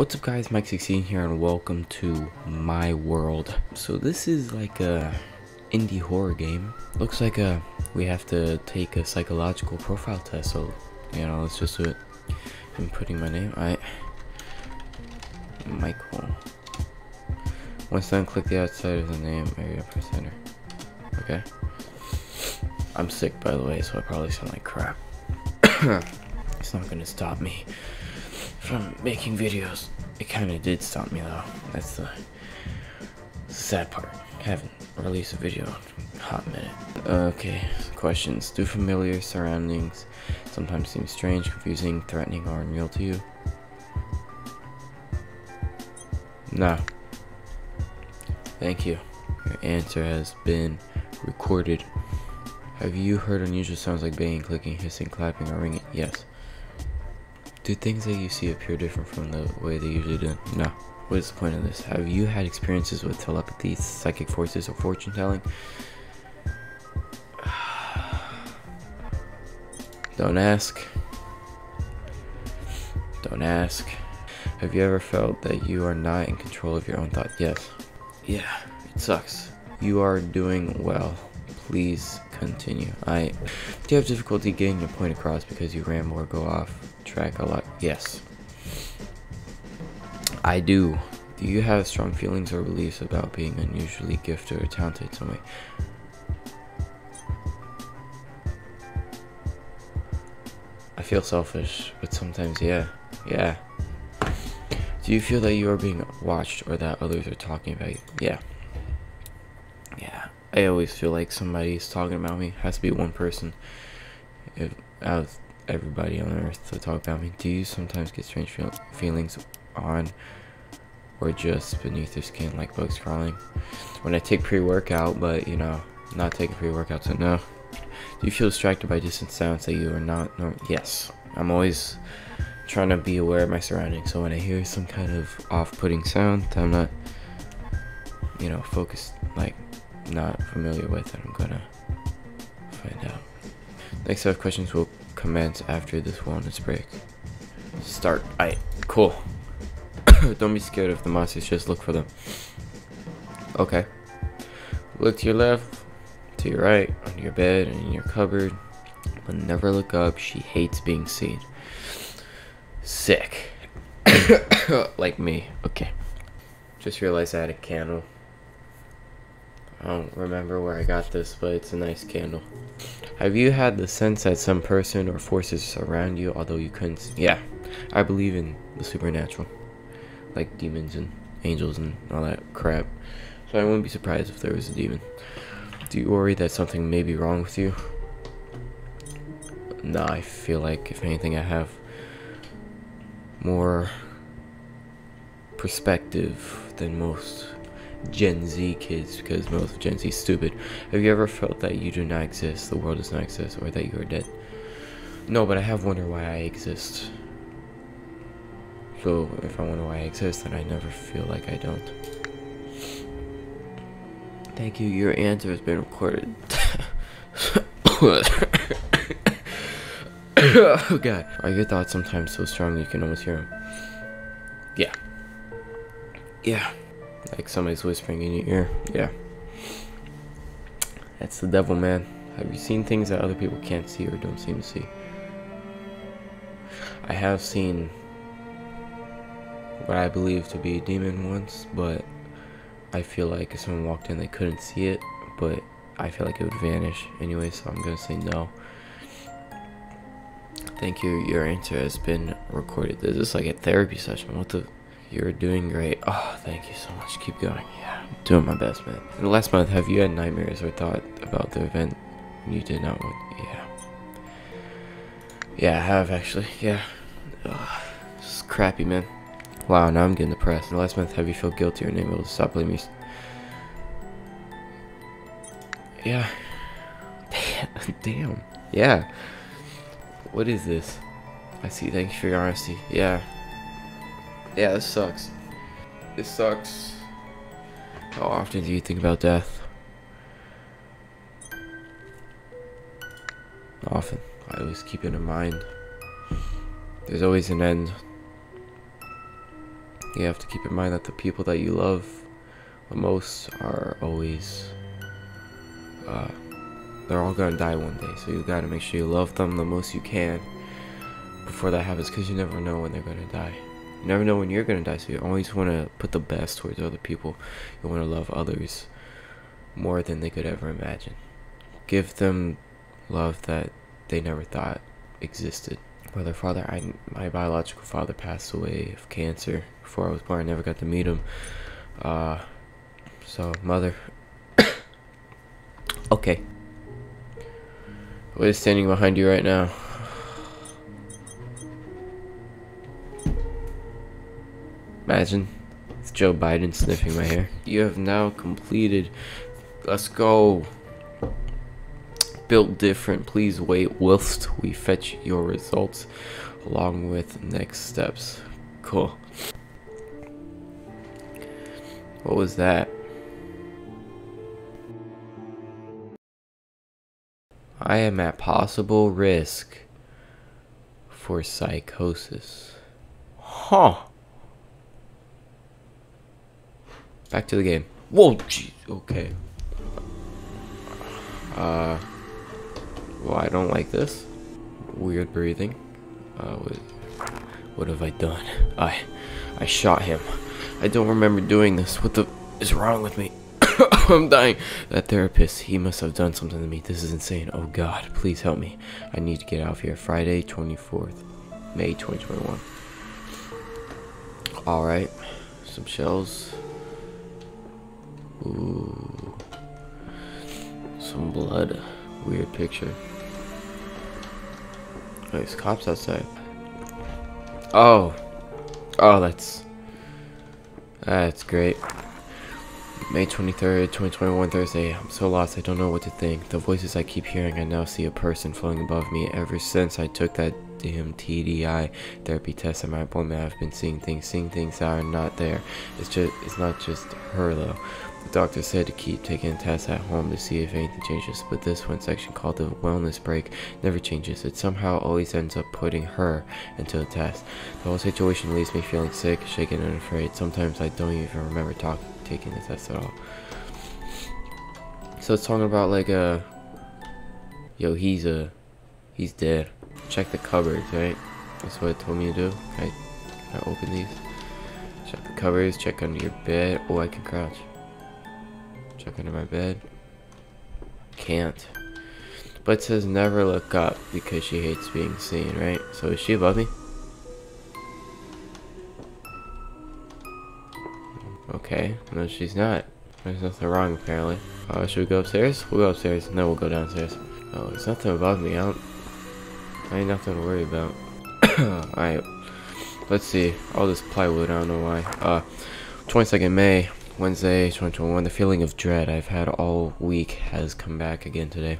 What's up guys, Mike16 here and welcome to my world. So this is like a indie horror game. Looks like a we have to take a psychological profile test, so you know, let's just do it. I'm putting my name, I Michael. Once done, click the outside of the name area, press enter. Okay. I'm sick by the way, so I probably sound like crap. it's not gonna stop me from making videos. It kind of did stop me though. That's the sad part. I haven't released a video in a hot minute. Okay, questions. Do familiar surroundings sometimes seem strange, confusing, threatening, or unreal to you? No. Thank you. Your answer has been recorded. Have you heard unusual sounds like banging, clicking, hissing, clapping, or ringing? Yes. Do things that you see appear different from the way they usually do? No. What is the point of this? Have you had experiences with telepathy, psychic forces, or fortune telling? Don't ask. Don't ask. Have you ever felt that you are not in control of your own thought? Yes. Yeah, it sucks. You are doing well. Please continue. I do you have difficulty getting your point across because you ramble or go off track a lot? Yes. I do. Do you have strong feelings or beliefs about being unusually gifted or talented some way? I feel selfish, but sometimes, yeah. Yeah. Do you feel that you are being watched or that others are talking about you? Yeah. Yeah. I always feel like somebody's talking about me. Has to be one person. If out of everybody on earth to talk about me. Do you sometimes get strange feel feelings on or just beneath your skin like bugs crawling? When I take pre-workout, but you know, not taking pre-workout, so no. Do you feel distracted by distant sounds that you are not? Yes. I'm always trying to be aware of my surroundings. So when I hear some kind of off-putting sound I'm not, you know, focused, like, not familiar with it, I'm gonna find out. Next set of questions will commence after this wellness break. Start. Alright, cool. Don't be scared of the monsters, just look for them. Okay. Look to your left, to your right, on your bed, and in your cupboard. But never look up, she hates being seen. Sick. like me. Okay. Just realized I had a candle. I don't remember where I got this, but it's a nice candle. Have you had the sense that some person or forces around you, although you couldn't? See? Yeah, I believe in the supernatural, like demons and angels and all that crap. So I wouldn't be surprised if there was a demon. Do you worry that something may be wrong with you? No, I feel like if anything, I have more perspective than most Gen Z kids because most of Gen Z is stupid. Have you ever felt that you do not exist, the world does not exist, or that you are dead? No, but I have wondered why I exist. So if I wonder why I exist, then I never feel like I don't. Thank you, your answer has been recorded. oh god. Are your thoughts sometimes so strong you can almost hear them? Yeah. Yeah. Like somebody's whispering in your ear. Yeah. That's the devil, man. Have you seen things that other people can't see or don't seem to see? I have seen what I believe to be a demon once, but I feel like if someone walked in, they couldn't see it, but I feel like it would vanish anyway, so I'm gonna say no. Thank you, your answer has been recorded. This is like a therapy session. What the? You're doing great. Oh, thank you so much. Keep going. Yeah, I'm doing my best, man. In the last month, have you had nightmares or thought about the event you did not want? Yeah. Yeah, I have actually. Yeah. Ugh, this is crappy, man. Wow, now I'm getting depressed. In the last month, have you felt guilty or unable to stop blaming me? Yeah. Damn. Yeah. What is this? I see. Thanks for your honesty. Yeah. Yeah, this sucks. This sucks. How often do you think about death? Often. I always keep it in mind. There's always an end. you have to keep in mind that the people that you love the most are always uh, they're all gonna die one day so you gotta make sure you love them the most you can before that happens because you never know when they're gonna die you never know when you're gonna die so you always want to put the best towards other people you want to love others more than they could ever imagine give them love that they never thought existed other father I, my biological father passed away of cancer before i was born i never got to meet him uh, so, mother. okay. What is standing behind you right now? Imagine. It's Joe Biden sniffing my hair. You have now completed. Let's go. Built different. Please wait whilst we fetch your results along with next steps. Cool. What was that? I am at possible risk for psychosis. Huh. Back to the game. Whoa, jeez. Okay. Uh. Well, I don't like this. Weird breathing. Uh, what, what have I done? I, I shot him. I don't remember doing this. What the is wrong with me? I'm dying. That therapist, he must have done something to me. This is insane. Oh God, please help me. I need to get out of here. Friday, 24th, May 2021. Alright, some shells. Ooh. Some blood. Weird picture. There's cops outside. Oh. Oh, that's... That's great. May 23rd, 2021, Thursday. I'm so lost, I don't know what to think. The voices I keep hearing, I now see a person floating above me. Ever since I took that damn TDI therapy test at my appointment, I've been seeing things, seeing things that are not there. It's just, it's not just her though. The doctor said to keep taking tests at home to see if anything changes, but this one section called the wellness break never changes. It somehow always ends up putting her into a test. The whole situation leaves me feeling sick, shaken, and afraid. Sometimes I don't even remember talking taking the test at all. So it's talking about like a, uh, yo, he's a, uh, he's dead. Check the cupboards, right? That's what it told me to do. I, I open these? Check the cupboards. Check under your bed. Oh, I can crouch. Check under my bed. Can't. But says never look up because she hates being seen, right? So is she above me? Okay, no she's not. There's nothing wrong apparently. Uh, should we go upstairs? We'll go upstairs and then we'll go downstairs. Oh, there's nothing above me. I don't... I ain't nothing to worry about. Alright. Let's see. All this plywood, I don't know why. Uh, 22nd May, Wednesday, 2021. The feeling of dread I've had all week has come back again today.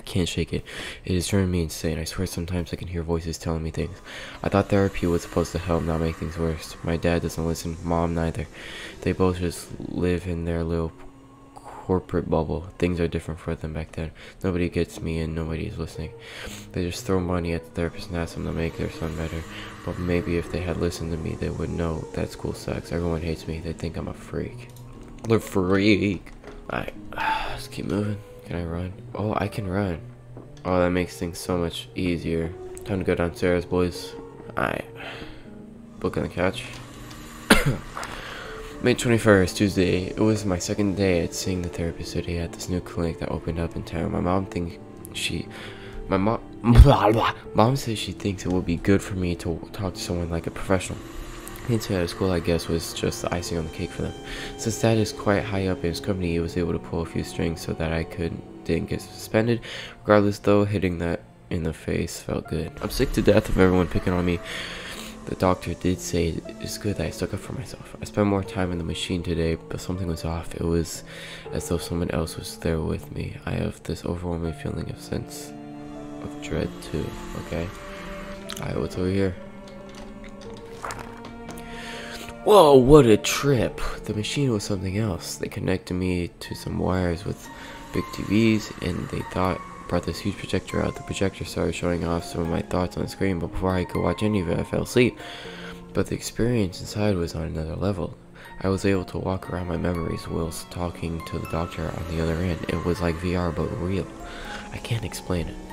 I can't shake it. It is driving me insane. I swear sometimes I can hear voices telling me things. I thought therapy was supposed to help, not make things worse. My dad doesn't listen, mom neither. They both just live in their little corporate bubble. Things are different for them back then. Nobody gets me and nobody is listening. They just throw money at the therapist and ask them to make their son better. But maybe if they had listened to me, they would know that school sucks. Everyone hates me. They think I'm a freak. The freak. Alright, let's keep moving. Can I run? Oh, I can run. Oh, that makes things so much easier. Time to go downstairs, boys. Alright. Book on the couch. May 21st, Tuesday. It was my second day at seeing the therapist today at this new clinic that opened up in town. My mom thinks she... My mom... Mom says she thinks it would be good for me to talk to someone like a professional. Into at school, I guess, was just the icing on the cake for them. Since Dad is quite high up in his company, he was able to pull a few strings so that I could didn't get suspended. Regardless, though, hitting that in the face felt good. I'm sick to death of everyone picking on me. The doctor did say it's good that I stuck up for myself. I spent more time in the machine today, but something was off. It was as though someone else was there with me. I have this overwhelming feeling of sense of dread too. Okay. Alright, what's over here? Whoa, what a trip! The machine was something else. They connected me to some wires with big TVs, and they thought brought this huge projector out. The projector started showing off some of my thoughts on the screen, but before I could watch any of it, I fell asleep. But the experience inside was on another level. I was able to walk around my memories whilst talking to the doctor on the other end. It was like VR but real. I can't explain it.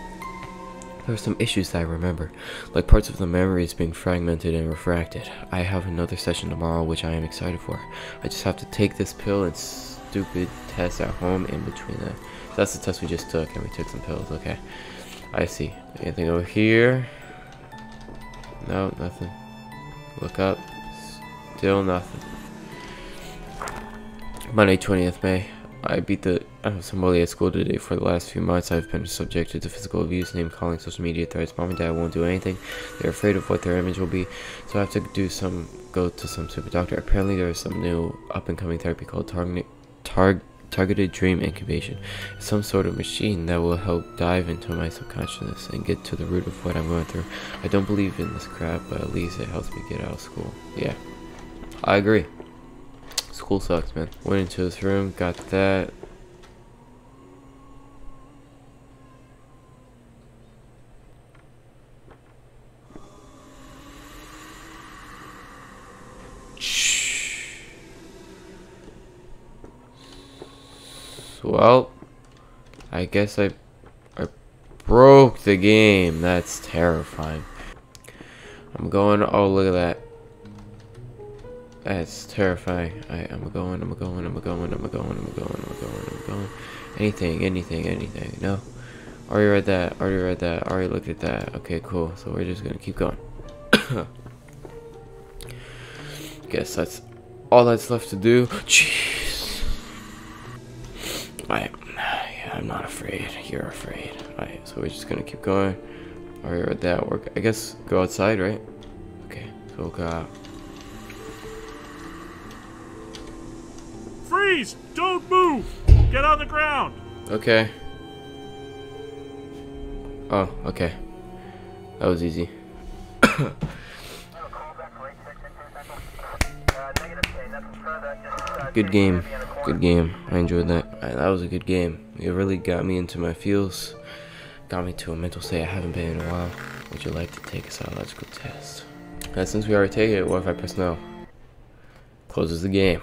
There are some issues that I remember, like parts of the memories being fragmented and refracted. I have another session tomorrow which I am excited for. I just have to take this pill and stupid test at home in between that. That's the test we just took and we took some pills, okay. I see. Anything over here? No, nothing. Look up. Still nothing. Monday, 20th May. I beat the uh, somebody at school today. For the last few months, I've been subjected to physical abuse, name calling, social media threats. Mom and dad won't do anything. They're afraid of what their image will be. So I have to do some, go to some super doctor. Apparently, there is some new up and coming therapy called target, target targeted dream incubation. Some sort of machine that will help dive into my subconsciousness and get to the root of what I'm going through. I don't believe in this crap, but at least it helps me get out of school. Yeah, I agree. School sucks, man. Went into this room, got that. Well, I guess I, I broke the game. That's terrifying. I'm going. Oh, look at that. That's terrifying. I, I'm going. I'm going. I'm going. I'm going. I'm going. I'm going. I'm going. Anything. Anything. Anything. No. Already read that. Already read that. Already looked at that. Okay, cool. So we're just gonna keep going. Guess that's all that's left to do. Jeez. I, yeah, I'm not afraid. You're afraid. Alright, so we're just gonna keep going. Or that work. I guess go outside, right? Okay, so go out. Freeze! Don't move! Get on the ground! Okay. Oh, okay. That was easy. Good game. Good game. I enjoyed that. That was a good game. It really got me into my feels. Got me to a mental state I haven't been in a while. Would you like to take a psychological test? And since we already take it, what if I press no? Closes the game.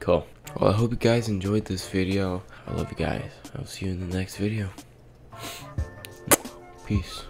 Cool. Well, I hope you guys enjoyed this video. I love you guys. I'll see you in the next video. Peace.